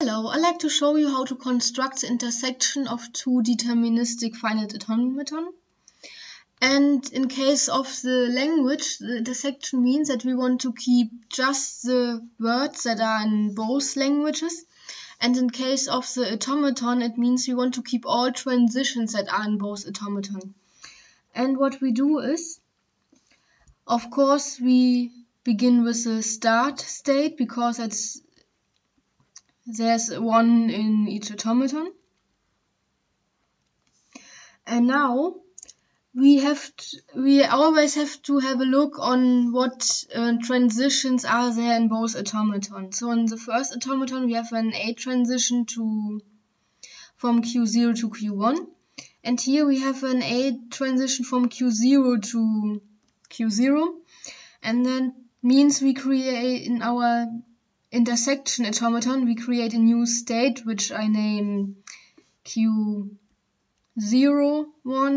Hello, I'd like to show you how to construct the intersection of two deterministic finite automaton. And in case of the language, the intersection means that we want to keep just the words that are in both languages. And in case of the automaton, it means we want to keep all transitions that are in both automaton. And what we do is, of course, we begin with the start state because it's there's one in each automaton. And now we have to, we always have to have a look on what uh, transitions are there in both automatons. So in the first automaton we have an A transition to from Q0 to Q1 and here we have an A transition from Q0 to Q0 and then means we create in our intersection automaton, we create a new state which I name Q01.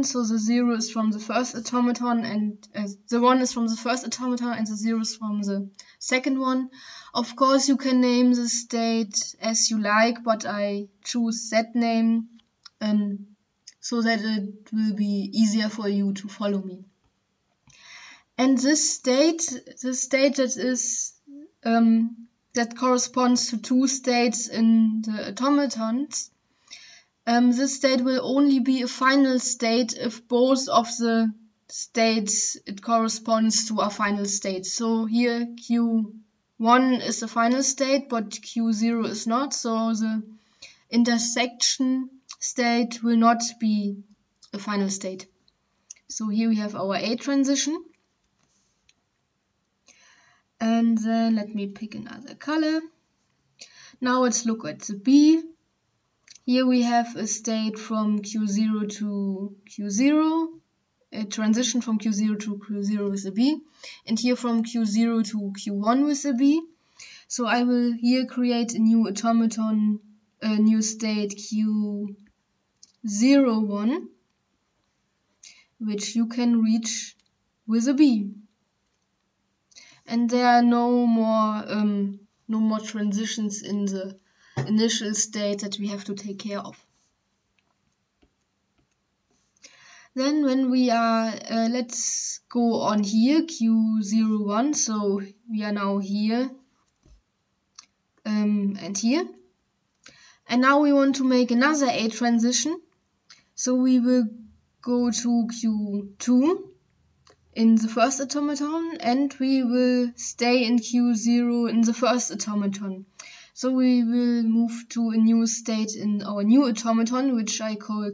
So the 0 is from the first automaton and uh, the 1 is from the first automaton and the 0 is from the second one. Of course, you can name the state as you like, but I choose that name um, so that it will be easier for you to follow me. And this state, the state that is um, that corresponds to two states in the automatons. Um, this state will only be a final state if both of the states it corresponds to are final states. So here Q1 is the final state, but Q0 is not. So the intersection state will not be a final state. So here we have our A transition. And then let me pick another color. Now let's look at the B. Here we have a state from Q0 to Q0, a transition from Q0 to Q0 with a B, and here from Q0 to Q1 with a B. So I will here create a new automaton, a new state Q01, which you can reach with a B and there are no more um, no more transitions in the initial state that we have to take care of. Then when we are, uh, let's go on here, Q01, so we are now here um, and here. And now we want to make another A transition. So we will go to Q2 in the first automaton and we will stay in Q0 in the first automaton. So we will move to a new state in our new automaton, which I call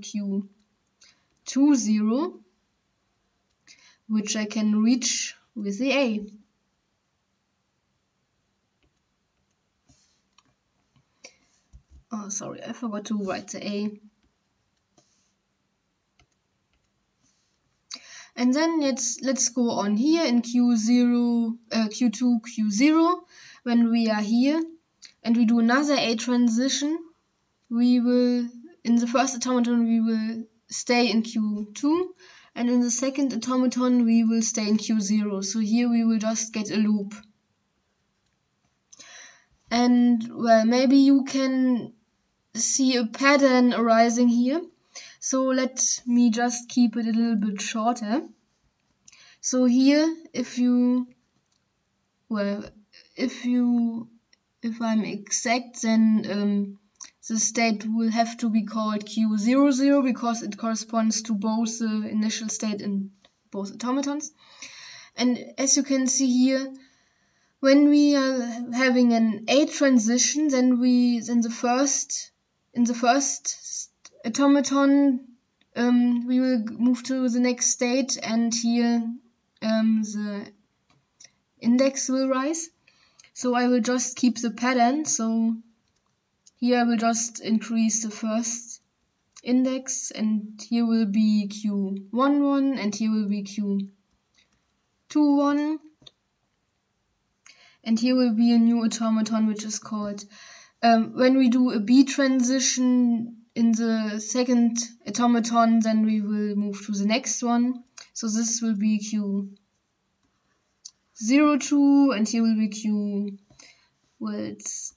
Q20, which I can reach with the A. Oh, sorry, I forgot to write the A. And then let's let's go on here in Q0, uh, Q2, Q0. When we are here and we do another A transition, we will in the first automaton we will stay in Q2 and in the second automaton we will stay in Q0. So here we will just get a loop. And well, maybe you can see a pattern arising here. So let me just keep it a little bit shorter. So here, if you, well, if you, if I'm exact, then um, the state will have to be called Q00 because it corresponds to both the initial state in both automatons. And as you can see here, when we are having an A transition, then we, then the first, in the first automaton, um, we will move to the next state and here um, the index will rise. So I will just keep the pattern. So here I will just increase the first index and here will be Q11 and here will be Q21 and here will be a new automaton which is called um, when we do a B transition in the second automaton, then we will move to the next one. So this will be Q02 and here will be Q, well, it's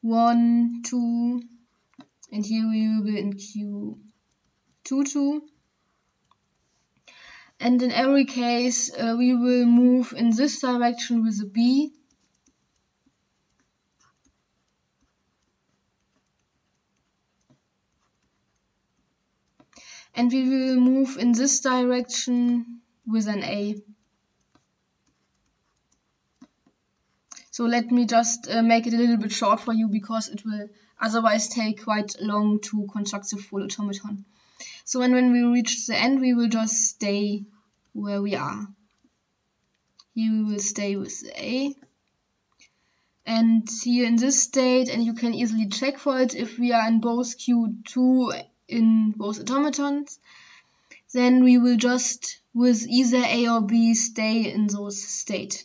1, 2, and here we will be in Q 2, 2. And in every case, uh, we will move in this direction with a B. And we will move in this direction with an A. So let me just uh, make it a little bit short for you because it will otherwise take quite long to construct the full automaton. So when, when we reach the end, we will just stay where we are. Here we will stay with the A. And here in this state, and you can easily check for it if we are in both Q2 in both automatons, then we will just with either A or B stay in those state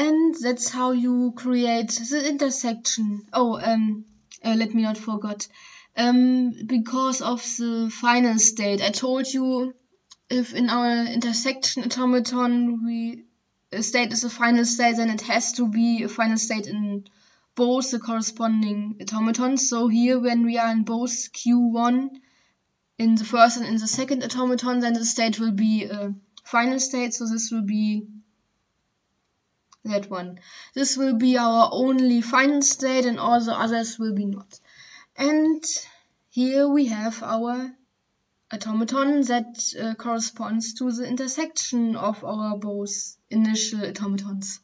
and that's how you create the intersection. Oh, um, uh, let me not forget. Um, because of the final state, I told you if in our intersection automaton we a state is a final state, then it has to be a final state in both the corresponding automatons. So here, when we are in both Q1 in the first and in the second automaton, then the state will be a final state. So this will be that one. This will be our only final state and all the others will be not. And here we have our automaton that uh, corresponds to the intersection of our both initial automatons.